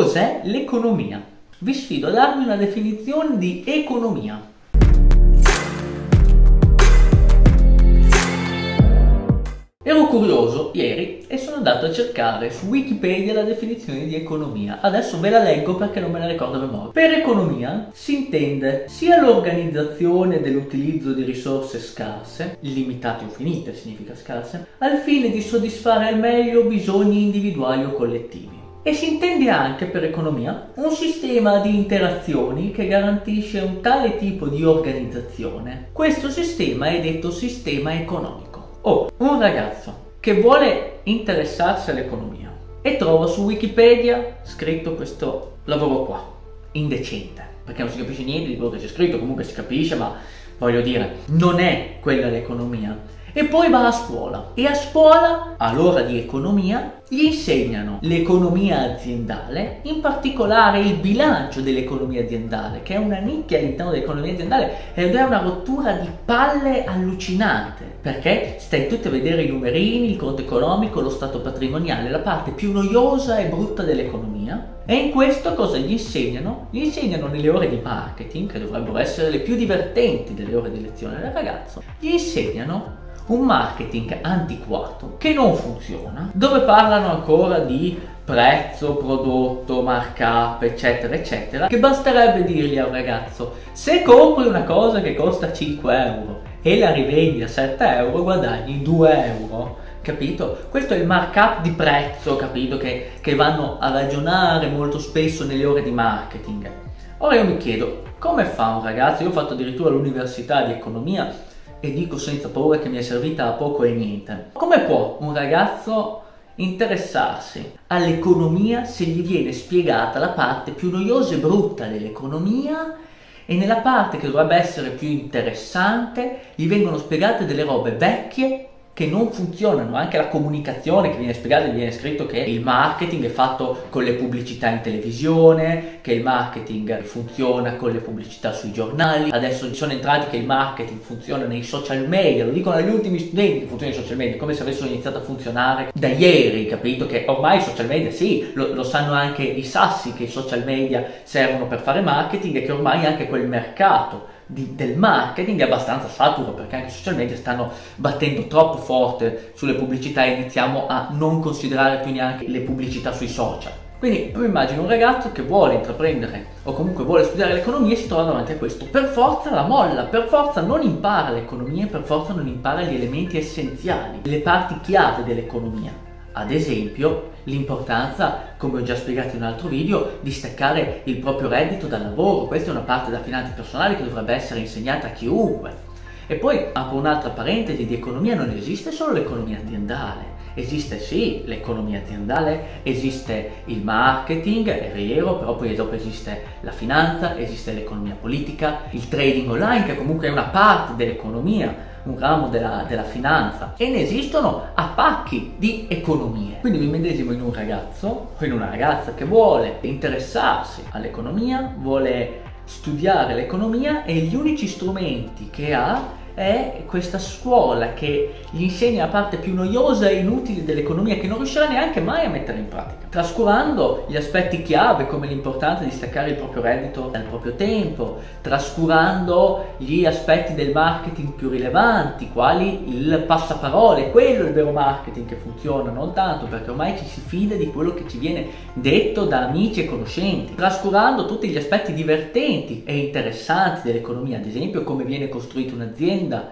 cos'è l'economia. Vi sfido a darmi una definizione di economia. Ero curioso ieri e sono andato a cercare su Wikipedia la definizione di economia. Adesso ve la leggo perché non me la ricordo a memoria. Per economia si intende sia l'organizzazione dell'utilizzo di risorse scarse, limitate o finite significa scarse, al fine di soddisfare al meglio bisogni individuali o collettivi. E si intende anche per economia un sistema di interazioni che garantisce un tale tipo di organizzazione. Questo sistema è detto sistema economico. Oh, un ragazzo che vuole interessarsi all'economia e trova su Wikipedia scritto questo lavoro qua, indecente, perché non si capisce niente di quello che c'è scritto, comunque si capisce, ma voglio dire, non è quella l'economia e poi va a scuola e a scuola all'ora di economia gli insegnano l'economia aziendale, in particolare il bilancio dell'economia aziendale, che è una nicchia all'interno dell'economia aziendale ed è una rottura di palle allucinante, perché stai tutti a vedere i numerini, il conto economico, lo stato patrimoniale, la parte più noiosa e brutta dell'economia. E in questo cosa gli insegnano? Gli insegnano nelle ore di marketing, che dovrebbero essere le più divertenti delle ore di lezione del ragazzo, gli insegnano un marketing antiquato che non funziona, dove parlano ancora di prezzo, prodotto, markup, eccetera, eccetera, che basterebbe dirgli a un ragazzo, se compri una cosa che costa 5 euro e la rivendi a 7 euro, guadagni 2 euro. Capito? Questo è il markup di prezzo, capito? Che, che vanno a ragionare molto spesso nelle ore di marketing. Ora io mi chiedo, come fa un ragazzo? Io ho fatto addirittura l'università di economia e dico senza paura che mi è servita a poco e niente. Come può un ragazzo interessarsi all'economia se gli viene spiegata la parte più noiosa e brutta dell'economia e nella parte che dovrebbe essere più interessante gli vengono spiegate delle robe vecchie che non funzionano, anche la comunicazione che viene spiegata, viene scritto che il marketing è fatto con le pubblicità in televisione, che il marketing funziona con le pubblicità sui giornali, adesso sono entrati che il marketing funziona nei social media, lo dicono agli ultimi studenti che funziona nei social media, come se avessero iniziato a funzionare da ieri, capito? Che ormai i social media sì, lo, lo sanno anche i sassi che i social media servono per fare marketing e che ormai anche quel mercato di, del marketing è abbastanza saturo perché anche i social media stanno battendo troppo forte sulle pubblicità e iniziamo a non considerare più neanche le pubblicità sui social. Quindi io immagino un ragazzo che vuole intraprendere o comunque vuole studiare l'economia e si trova davanti a questo. Per forza la molla, per forza non impara l'economia, per forza non impara gli elementi essenziali, le parti chiave dell'economia. Ad esempio, l'importanza, come ho già spiegato in un altro video, di staccare il proprio reddito dal lavoro. Questa è una parte della finanza personale che dovrebbe essere insegnata a chiunque. E poi apro un'altra parentesi di economia, non esiste solo l'economia aziendale. Esiste sì l'economia aziendale, esiste il marketing, è vero, però poi dopo esiste la finanza, esiste l'economia politica, il trading online che comunque è una parte dell'economia, un ramo della, della finanza e ne esistono a pacchi di economie. Quindi mi medesimo in un ragazzo o in una ragazza che vuole interessarsi all'economia, vuole studiare l'economia e gli unici strumenti che ha è questa scuola che gli insegna la parte più noiosa e inutile dell'economia che non riuscirà neanche mai a mettere in pratica, trascurando gli aspetti chiave come l'importanza di staccare il proprio reddito dal proprio tempo, trascurando gli aspetti del marketing più rilevanti, quali il passaparole, quello è il vero marketing che funziona, non tanto perché ormai ci si fida di quello che ci viene detto da amici e conoscenti, trascurando tutti gli aspetti divertenti e interessanti dell'economia, ad esempio come viene costruita un'azienda, azienda,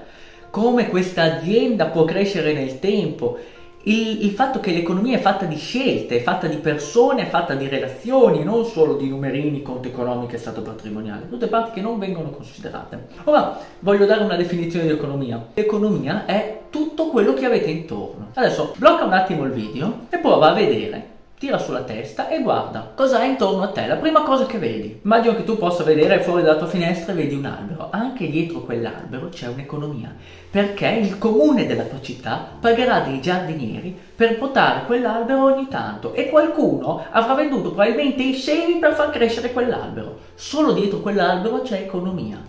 come questa azienda può crescere nel tempo, il, il, fatto che l'economia è fatta di scelte, è fatta di persone, è fatta di relazioni, non solo di numerini, conto economico e stato patrimoniale, tutte parti che non vengono considerate. Ora voglio dare una definizione di economia. L'economia è tutto quello che avete intorno. Adesso blocca un attimo il video e prova a vedere tira sulla testa e guarda cosa hai intorno a te, la prima cosa che vedi. Immagino che tu possa vedere fuori dalla tua finestra e vedi un albero, anche dietro quell'albero c'è un'economia, perché il comune della tua città pagherà dei giardinieri per potare quell'albero ogni tanto e qualcuno avrà venduto probabilmente i semi per far crescere quell'albero. Solo dietro quell'albero c'è economia.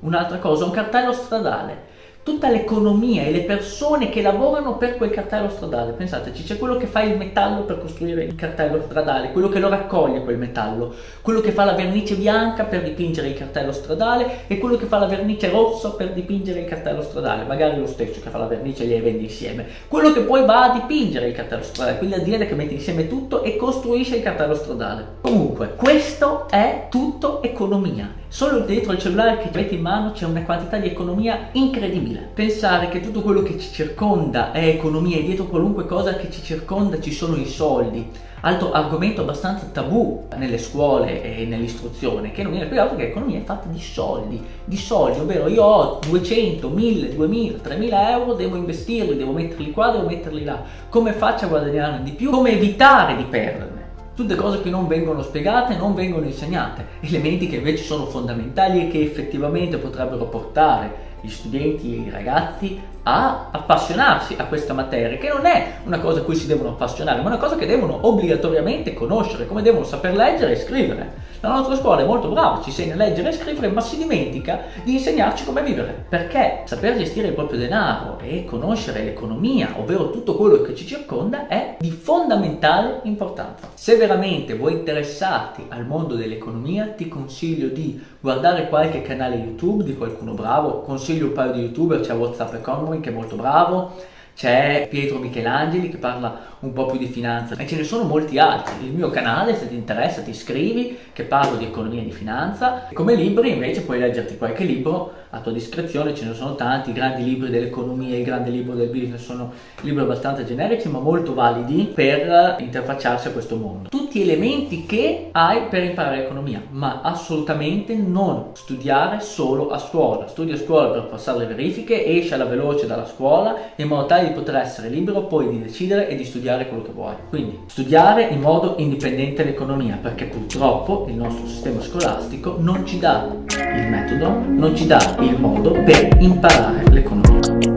Un'altra cosa, un cartello stradale tutta l'economia e le persone che lavorano per quel cartello stradale. Pensateci, c'è quello che fa il metallo per costruire il cartello stradale, quello che lo raccoglie quel metallo, quello che fa la vernice bianca per dipingere il cartello stradale e quello che fa la vernice rossa per dipingere il cartello stradale, magari lo stesso che fa la vernice e li vende insieme. Quello che poi va a dipingere il cartello stradale, quell'azienda che mette insieme tutto e costruisce il cartello stradale. Comunque, questo è tutto economia. Solo dietro il cellulare che avete in mano c'è una quantità di economia incredibile. Pensare che tutto quello che ci circonda è economia e dietro qualunque cosa che ci circonda ci sono i soldi. Altro argomento abbastanza tabù nelle scuole e nell'istruzione, che non viene spiegato che l'economia è fatta di soldi, di soldi, ovvero io ho 200, 1000, 2000, 3000 euro, devo investirli, devo metterli qua, devo metterli là. Come faccio a guadagnarne di più? Come evitare di perderne? Tutte cose che non vengono spiegate, non vengono insegnate, elementi che invece sono fondamentali e che effettivamente potrebbero portare gli studenti e i ragazzi a appassionarsi a questa materia, che non è una cosa a cui si devono appassionare, ma una cosa che devono obbligatoriamente conoscere, come devono saper leggere e scrivere. La nostra scuola è molto brava, ci insegna a leggere e scrivere, ma si dimentica di insegnarci come vivere. Perché saper gestire il proprio denaro e conoscere l'economia, ovvero tutto quello che ci circonda, è di fondamentale importanza. Se veramente vuoi interessarti al mondo dell'economia, ti consiglio di guardare qualche canale YouTube di qualcuno bravo, consiglio un paio di youtuber, c'è WhatsApp Economy che è molto bravo, c'è Pietro Michelangeli che parla un po' più di finanza e ce ne sono molti altri. Il mio canale, se ti interessa, ti iscrivi, che parlo di economia e di finanza. Come libri invece puoi leggerti qualche libro a tua discrezione, ce ne sono tanti, i grandi libri dell'economia, il grande libro del business sono libri abbastanza generici ma molto validi per interfacciarsi a questo mondo. Tutti elementi che hai per imparare economia, ma assolutamente non studiare solo a scuola. Studi a scuola per passare le verifiche, esci alla veloce dalla scuola in modo tale di poter essere libero poi di decidere e di studiare studiare quello che vuoi. Quindi studiare in modo indipendente l'economia, perché purtroppo il nostro sistema scolastico non ci dà il metodo, non ci dà il modo per imparare l'economia.